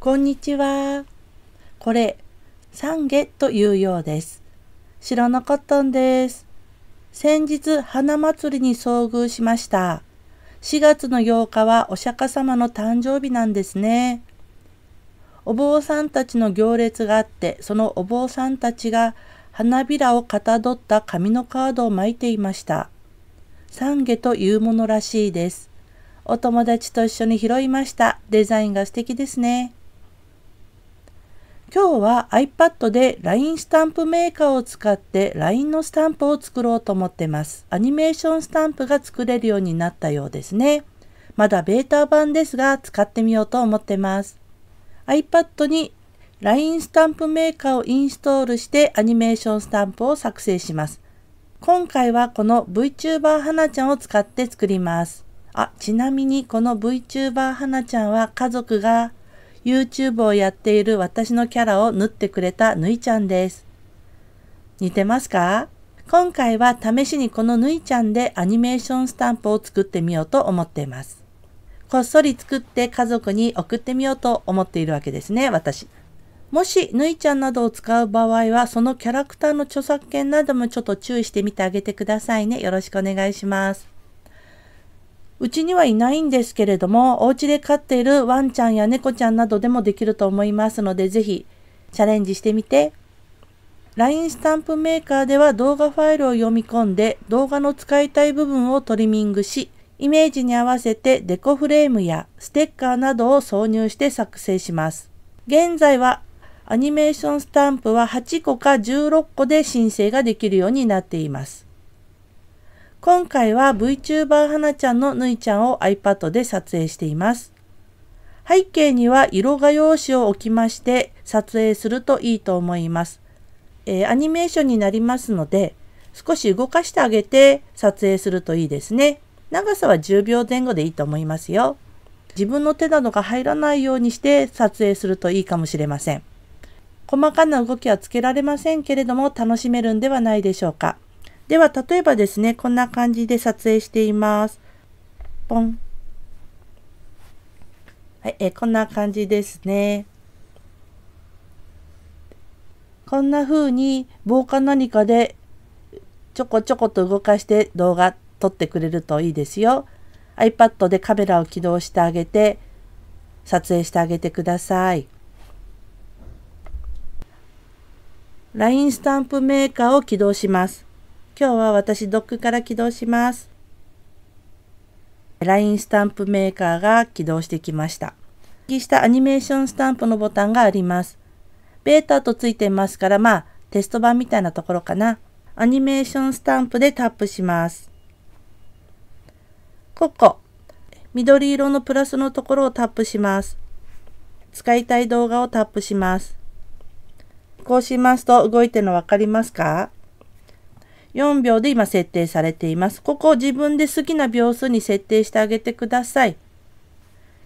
こんにちは。これ、サンゲというようです。知らなかったんです。先日、花祭りに遭遇しました。4月の8日はお釈迦様の誕生日なんですね。お坊さんたちの行列があって、そのお坊さんたちが花びらをかたどった紙のカードを巻いていました。懺悔というものらしいです。お友達と一緒に拾いました。デザインが素敵ですね。今日は iPad で LINE スタンプメーカーを使って LINE のスタンプを作ろうと思ってます。アニメーションスタンプが作れるようになったようですね。まだベータ版ですが使ってみようと思ってます。iPad に LINE スタンプメーカーをインストールしてアニメーションスタンプを作成します。今回はこの VTuber はなちゃんを使って作ります。あ、ちなみにこの VTuber はなちゃんは家族が YouTube をやっている私のキャラを縫ってくれたぬいちゃんです。似てますか？今回は試しにこのぬいちゃんでアニメーションスタンプを作ってみようと思っています。こっそり作って家族に送ってみようと思っているわけですね、私。もし、ぬいちゃんなどを使う場合は、そのキャラクターの著作権などもちょっと注意してみてあげてくださいね。よろしくお願いします。うちにはいないんですけれども、お家で飼っているワンちゃんや猫ちゃんなどでもできると思いますので、ぜひチャレンジしてみて。LINE スタンプメーカーでは動画ファイルを読み込んで、動画の使いたい部分をトリミングし、イメージに合わせてデコフレームやステッカーなどを挿入して作成します。現在はアニメーションスタンプは8個か16個で申請ができるようになっています。今回は VTuber はなちゃんのぬいちゃんを iPad で撮影しています。背景には色画用紙を置きまして撮影するといいと思います。えー、アニメーションになりますので少し動かしてあげて撮影するといいですね。長さは10秒前後でいいと思いますよ。自分の手などが入らないようにして撮影するといいかもしれません。細かな動きはつけられませんけれども楽しめるんではないでしょうか。では、例えばですね、こんな感じで撮影しています。ポン。はい、えこんな感じですね。こんな風に棒か何かでちょこちょこと動かして動画撮ってくれるといいですよ。iPad でカメラを起動してあげて撮影してあげてください。LINE スタンプメーカーを起動します。今日は私ドックから起動します。LINE スタンプメーカーが起動してきました。右下アニメーションスタンプのボタンがあります。ベータとついてますから、まあテスト版みたいなところかな。アニメーションスタンプでタップします。ここ。緑色のプラスのところをタップします。使いたい動画をタップします。こうしますと動いてるの分かりますか？?4 秒で今設定されています。ここを自分で好きな秒数に設定してあげてください。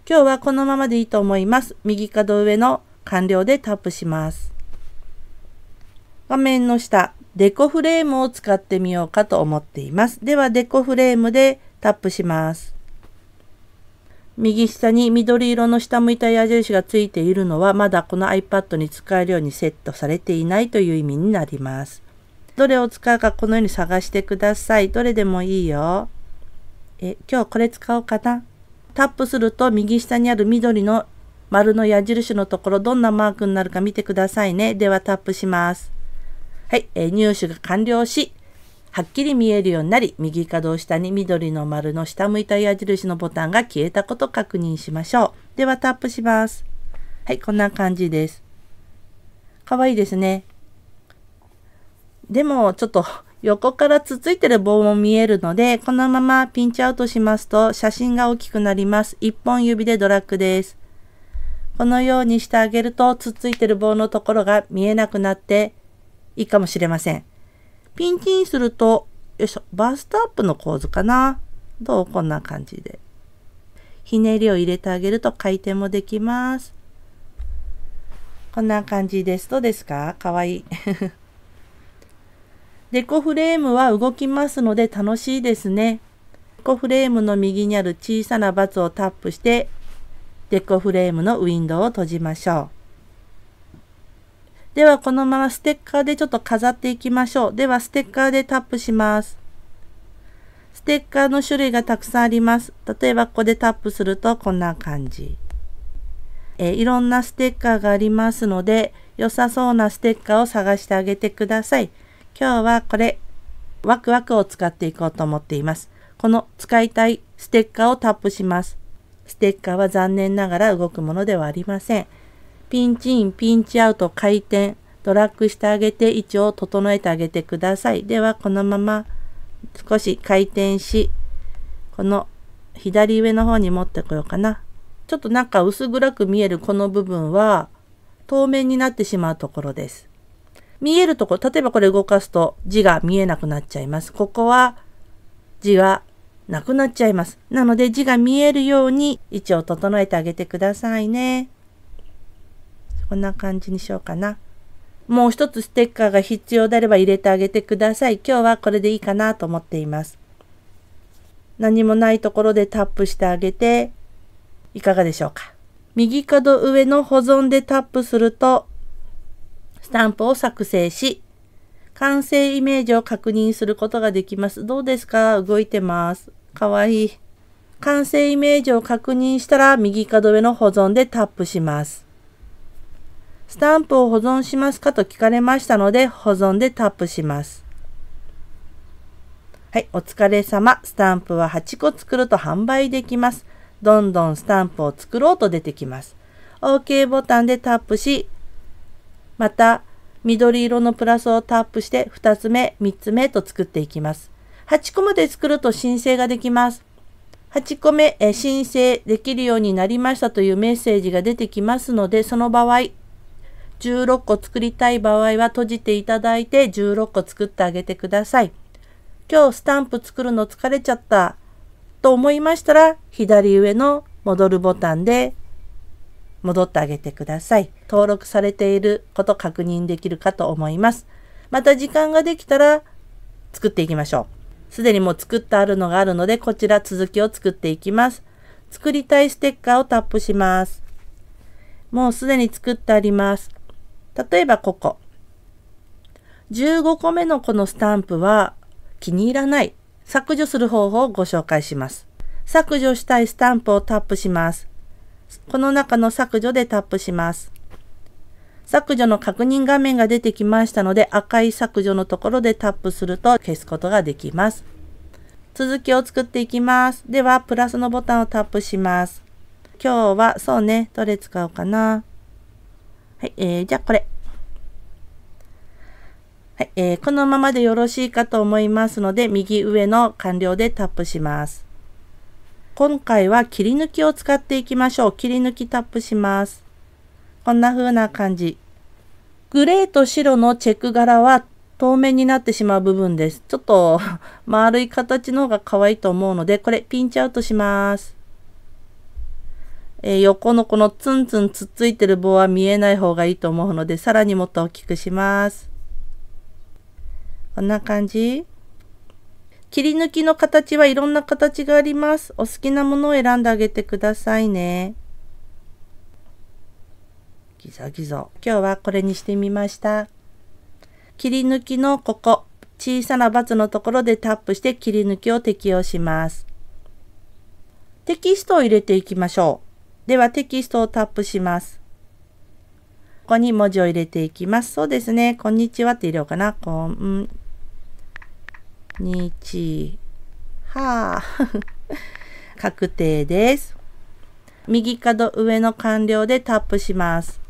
今日はこのままでいいと思います。右角上の完了でタップします。画面の下、デコフレームを使ってみようかと思っています。ではデコフレームでタップします。右下に緑色の下向いた矢印がついているのはまだこの iPad に使えるようにセットされていないという意味になります。どれを使うかこのように探してください。どれでもいいよ。え、今日これ使おうかな。タップすると右下にある緑の丸の矢印のところどんなマークになるか見てくださいね。ではタップします。はい、え入手が完了し、はっきり見えるようになり、右角を下に緑の丸の下向いた矢印のボタンが消えたことを確認しましょう。ではタップします。はい、こんな感じです。かわいいですね。でも、ちょっと横からつついてる棒も見えるので、このままピンチアウトしますと写真が大きくなります。一本指でドラッグです。このようにしてあげると、つっついてる棒のところが見えなくなっていいかもしれません。ピンチにすると、よいしょ、バストアップの構図かな。どう？こんな感じで。ひねりを入れてあげると回転もできます。こんな感じです。どうですか？かわいい。デコフレームは動きますので楽しいですね。デコフレームの右にある小さなバツをタップして、デコフレームのウィンドウを閉じましょう。ではこのままステッカーでちょっと飾っていきましょう。ではステッカーでタップします。ステッカーの種類がたくさんあります。例えばここでタップするとこんな感じ。えいろんなステッカーがありますので、良さそうなステッカーを探してあげてください。今日はこれ、ワクワクを使っていこうと思っています。この使いたいステッカーをタップします。ステッカーは残念ながら動くものではありません。ピンチイン、ピンチアウト、回転、ドラッグしてあげて位置を整えてあげてください。では、このまま少し回転し、この左上の方に持ってこようかな。ちょっとなんか薄暗く見えるこの部分は透明になってしまうところです。見えるとこ、例えばこれ動かすと字が見えなくなっちゃいます。ここは字がなくなっちゃいます。なので字が見えるように位置を整えてあげてくださいね。こんな感じにしようかな。もう一つステッカーが必要であれば入れてあげてください。今日はこれでいいかなと思っています。何もないところでタップしてあげて、いかがでしょうか。右角上の保存でタップすると、スタンプを作成し、完成イメージを確認することができます。どうですか？動いてます。かわいい。完成イメージを確認したら右角上の保存でタップします。スタンプを保存しますかと聞かれましたので保存でタップします。はい、お疲れ様。スタンプは8個作ると販売できます。どんどんスタンプを作ろうと出てきます。OK ボタンでタップし、また緑色のプラスをタップして2つ目、3つ目と作っていきます。8個まで作ると申請ができます。8個目、え申請できるようになりましたというメッセージが出てきますので、その場合、16個作りたい場合は閉じていただいて16個作ってあげてください。今日スタンプ作るの疲れちゃったと思いましたら、左上の戻るボタンで戻ってあげてください。登録されていること確認できるかと思います。また時間ができたら作っていきましょう。すでにもう作ってあるのがあるので、こちら続きを作っていきます。作りたいステッカーをタップします。もうすでに作ってあります。例えばここ。15個目のこのスタンプは気に入らない。削除する方法をご紹介します。削除したいスタンプをタップします。この中の削除でタップします。削除の確認画面が出てきましたので赤い削除のところでタップすると消すことができます。続きを作っていきます。では、プラスのボタンをタップします。今日は、そうね、どれ使おうかな。はい、えー、じゃあこれ。はい、えー、このままでよろしいかと思いますので、右上の完了でタップします。今回は切り抜きを使っていきましょう。切り抜きタップします。こんな風な感じ。グレーと白のチェック柄は透明になってしまう部分です。ちょっと 丸い形の方が可愛いと思うので、これピンチアウトします。えー、横のこのツンツンつっついてる棒は見えない方がいいと思うので、さらにもっと大きくします。こんな感じ。切り抜きの形はいろんな形があります。お好きなものを選んであげてくださいね。ギザギザ。今日はこれにしてみました。切り抜きのここ、小さな×のところでタップして切り抜きを適用します。テキストを入れていきましょう。ではテキストをタップします。ここに文字を入れていきます。そうですね。こんにちはって入れようかな。こん日、はあ、確定です。右角上の完了でタップします。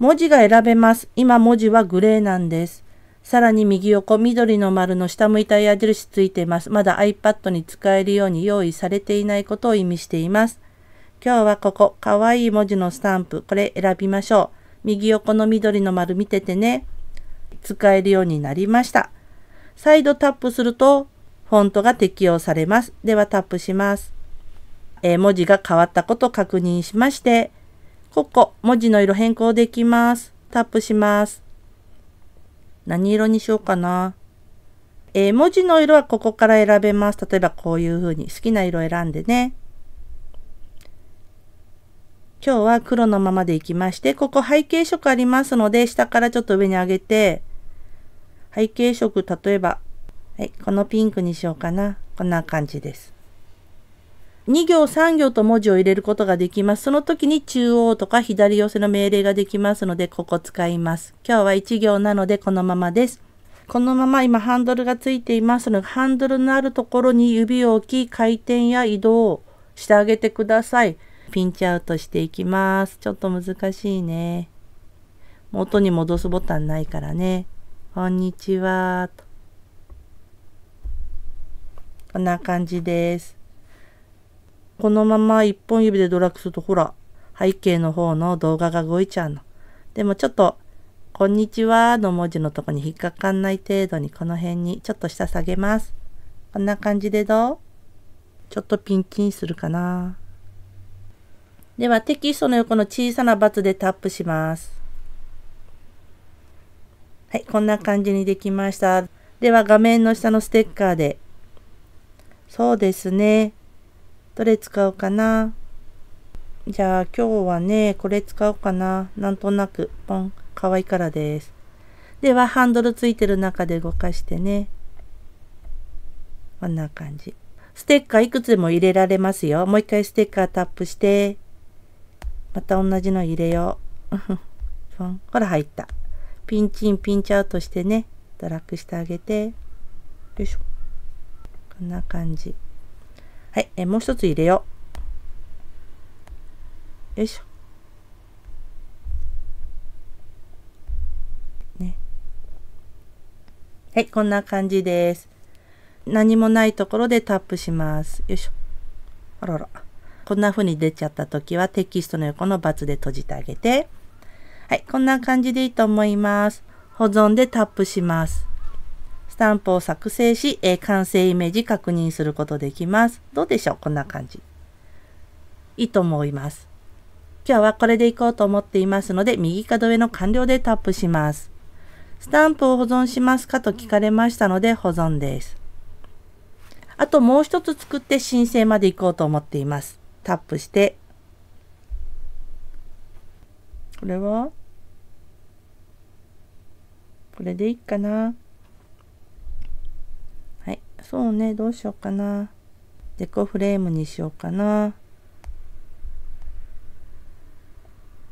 文字が選べます。今文字はグレーなんです。さらに右横緑の丸の下向いた矢印ついています。まだ iPad に使えるように用意されていないことを意味しています。今日はここ、かわいい文字のスタンプ、これ選びましょう。右横の緑の丸見ててね。使えるようになりました。再度タップするとフォントが適用されます。ではタップします。えー、文字が変わったことを確認しまして、ここ、文字の色変更できます。タップします。何色にしようかな。えー、文字の色はここから選べます。例えばこういう風に好きな色選んでね。今日は黒のままでいきまして、ここ背景色ありますので、下からちょっと上に上げて、背景色、例えば、はい、このピンクにしようかな。こんな感じです。2行3行と文字を入れることができます。その時に中央とか左寄せの命令ができますので、ここ使います。今日は1行なのでこのままです。このまま今ハンドルがついていますので、ハンドルのあるところに指を置き、回転や移動をしてあげてください。ピンチアウトしていきます。ちょっと難しいね。元に戻すボタンないからね。こんにちは。こんな感じです。このまま一本指でドラッグすると、ほら、背景の方の動画が動いちゃうの。でもちょっとこんにちはの文字のとこに引っかかんない程度にこの辺にちょっと下下げます。こんな感じでどう？ちょっとピンチにするかな。ではテキストの横の小さなバツでタップします。はい、こんな感じにできました。では画面の下のステッカーで。そうですね。どれ使うかな。じゃあ今日はね、これ使おうかな。なんとなく、ポン。可愛いからです。では、ハンドルついてる中で動かしてね。こんな感じ。ステッカーいくつも入れられますよ。もう一回ステッカータップして、また同じの入れよう。ほら入った。ピンチン、ピンチアウトしてね、ドラッグしてあげて。よいしょ。こんな感じ。はい、えもう一つ入れよう。よいしょ。ねはい、こんな感じです。何もないところでタップします。よいしょ。あらら。こんな風に出ちゃった時はテキストの横の×で閉じてあげて。はい、こんな感じでいいと思います。保存でタップします。スタンプを作成し、えー、完成イメージ確認することできます。どうでしょう？こんな感じ。いいと思います。今日はこれでいこうと思っていますので、右角上の完了でタップします。スタンプを保存しますかと聞かれましたので保存です。あともう一つ作って申請まで行こうと思っています。タップして、これは？これでいいかな？そうね。どうしようかな。デコフレームにしようかな。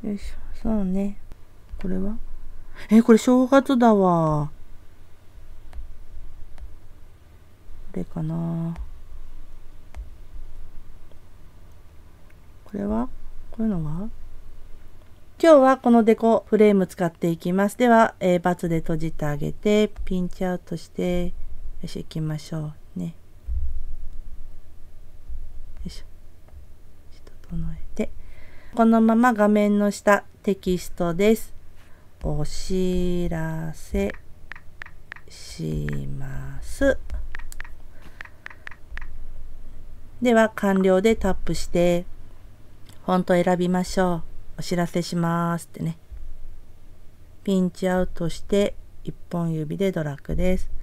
よいしょ。そうね。これは？え、これ正月だわ。これかな。これは？こういうのは？今日はこのデコフレーム使っていきます。では、えー、バツで閉じてあげて、ピンチアウトして、よし、行きましょう。ね。よいしょ。整えて。このまま画面の下、テキストです。お知らせします。では完了でタップしてフォント選びましょう。お知らせしますってね。ピンチアウトして1本指でドラッグです。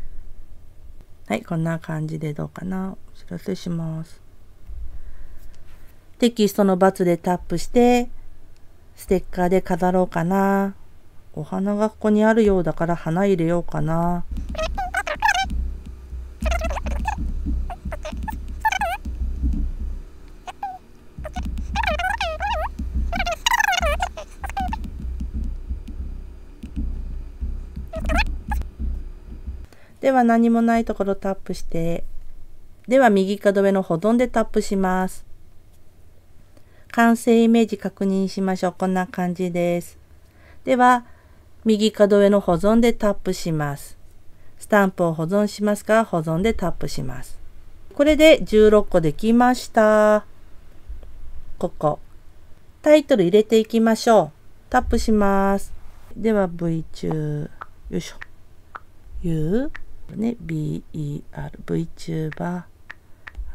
はい、こんな感じでどうかな。お知らせします。テキストのバツでタップしてステッカーで飾ろうかな。お花がここにあるようだから花入れようかな。では何もないところタップして、では右角上の保存でタップします。完成イメージ確認しましょう。こんな感じです。では、右角上の保存でタップします。スタンプを保存しますか？保存でタップします。これで16個できました。ここ。タイトル入れていきましょう。タップします。では V 中、よいしょ。U、ね、BER、VTuber、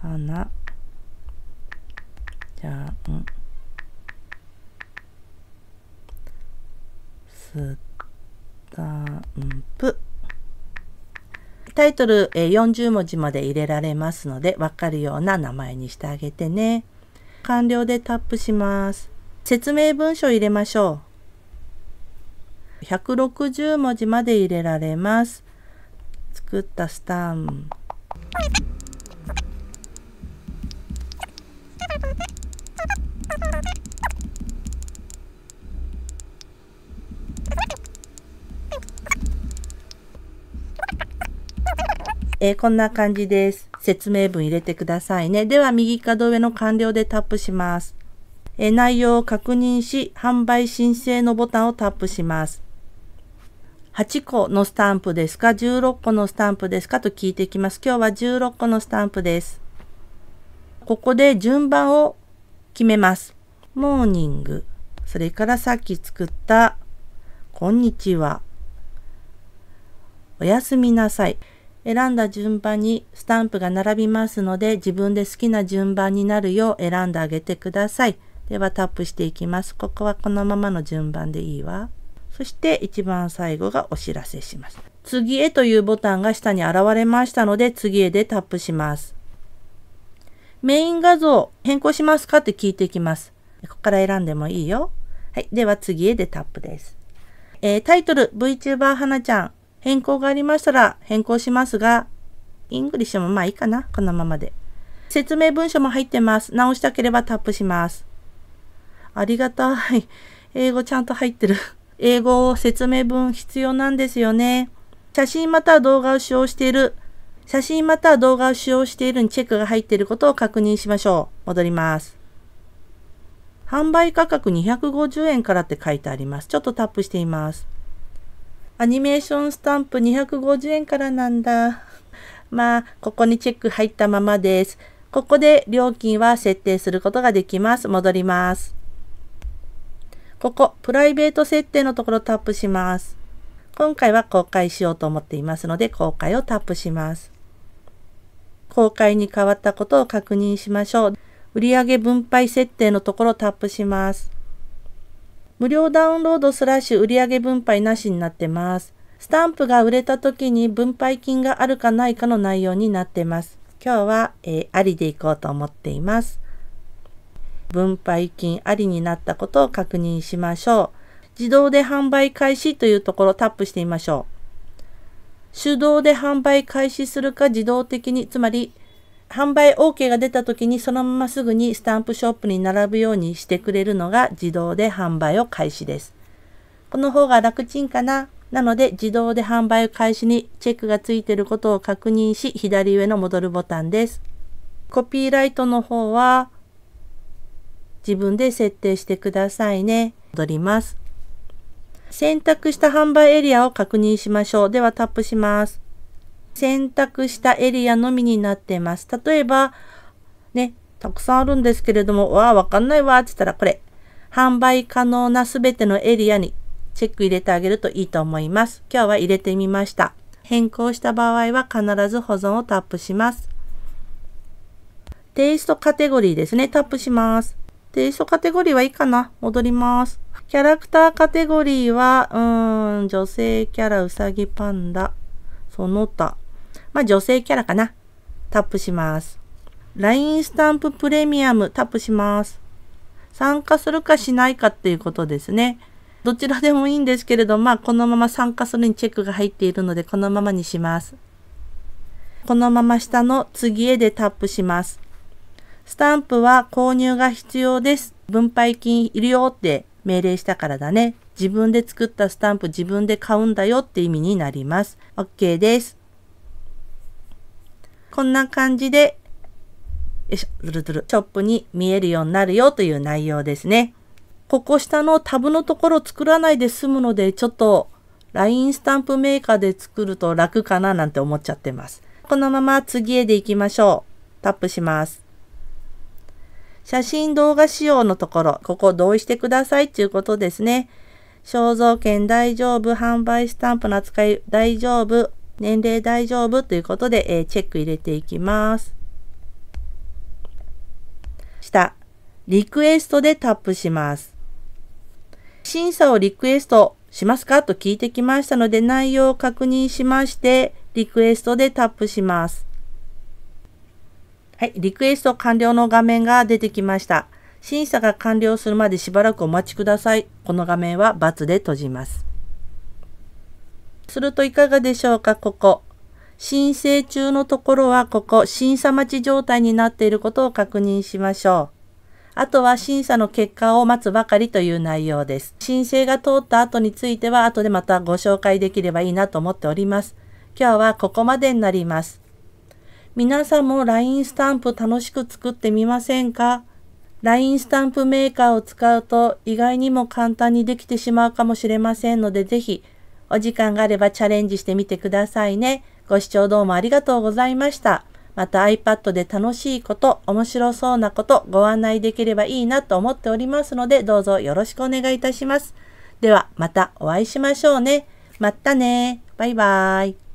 花、じゃ、ん、スタンプ。タイトル、40文字まで入れられますので、わかるような名前にしてあげてね。完了でタップします。説明文書入れましょう。160文字まで入れられます。作ったスタン。えー、こんな感じです。説明文入れてくださいね。では、右角上の完了でタップします。えー、内容を確認し、販売申請のボタンをタップします。8個のスタンプですか ?16 個のスタンプですかと聞いていきます。今日は16個のスタンプです。ここで順番を決めます。モーニング。それからさっき作った、こんにちは。おやすみなさい。選んだ順番にスタンプが並びますので自分で好きな順番になるよう選んであげてください。ではタップしていきます。ここはこのままの順番でいいわ。そして一番最後がお知らせします。次へというボタンが下に現れましたので次へでタップします。メイン画像変更しますかって聞いていきます。ここから選んでもいいよ。はい。では次へでタップです。えー、タイトル VTuber 華ちゃん変更がありましたら変更しますが、 English もまあいいかな。このままで。説明文書も入ってます。直したければタップします。ありがたい。英語ちゃんと入ってる。英語を説明文必要なんですよね。写真または動画を使用している。写真または動画を使用しているにチェックが入っていることを確認しましょう。戻ります。販売価格250円からって書いてあります。ちょっとタップしています。アニメーションスタンプ250円からなんだ。まあ、ここにチェック入ったままです。ここで料金は設定することができます。戻ります。ここ、プライベート設定のところタップします。今回は公開しようと思っていますので、公開をタップします。公開に変わったことを確認しましょう。売上分配設定のところタップします。無料ダウンロードスラッシュ売上分配なしになってます。スタンプが売れた時に分配金があるかないかの内容になってます。今日は、えー、ありでいこうと思っています。分配金ありになったことを確認しましょう。自動で販売開始というところをタップしてみましょう。手動で販売開始するか自動的に、つまり販売 OK が出た時にそのまますぐにスタンプショップに並ぶようにしてくれるのが自動で販売を開始です。この方が楽ちんかな？なので自動で販売開始にチェックがついていることを確認し左上の戻るボタンです。コピーライトの方は自分で設定してくださいね。戻ります。選択した販売エリアを確認しましょう。ではタップします。選択したエリアのみになっています。例えば、ね、たくさんあるんですけれども、わあ、わかんないわって言ったら、これ、販売可能なすべてのエリアにチェック入れてあげるといいと思います。今日は入れてみました。変更した場合は必ず保存をタップします。テイストカテゴリーですね。タップします。テイストカテゴリーはいいかな戻ります。キャラクターカテゴリーは、うーん、女性キャラ、うさぎパンダ、その他。まあ、女性キャラかな。タップします。LINE スタンププレミアムタップします。参加するかしないかっていうことですね。どちらでもいいんですけれど、まあ、このまま参加するにチェックが入っているので、このままにします。このまま下の次へでタップします。スタンプは購入が必要です。分配金いるよって命令したからだね。自分で作ったスタンプ自分で買うんだよって意味になります。OK です。こんな感じで、よいしょ、ずるずる、ショップに見えるようになるよという内容ですね。ここ下のタブのところ作らないで済むので、ちょっと LINE スタンプメーカーで作ると楽かななんて思っちゃってます。このまま次へで行きましょう。タップします。写真動画仕様のところ、ここ同意してくださいっていうことですね。肖像権大丈夫、販売スタンプの扱い大丈夫、年齢大丈夫ということで、えー、チェック入れていきます。下、リクエストでタップします。審査をリクエストしますかと聞いてきましたので、内容を確認しまして、リクエストでタップします。はい、リクエスト完了の画面が出てきました。審査が完了するまでしばらくお待ちください。この画面は×で閉じます。するといかがでしょうか、ここ。申請中のところはここ、審査待ち状態になっていることを確認しましょう。あとは審査の結果を待つばかりという内容です。申請が通った後については後でまたご紹介できればいいなと思っております。今日はここまでになります。皆さんも LINE スタンプ楽しく作ってみませんか ?LINE スタンプメーカーを使うと意外にも簡単にできてしまうかもしれませんので、ぜひお時間があればチャレンジしてみてくださいね。ご視聴どうもありがとうございました。また iPad で楽しいこと、面白そうなこと、ご案内できればいいなと思っておりますので、どうぞよろしくお願いいたします。では、またお会いしましょうね。またね。バイバーイ。